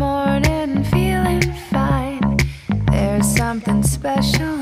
morning feeling fine. There's something special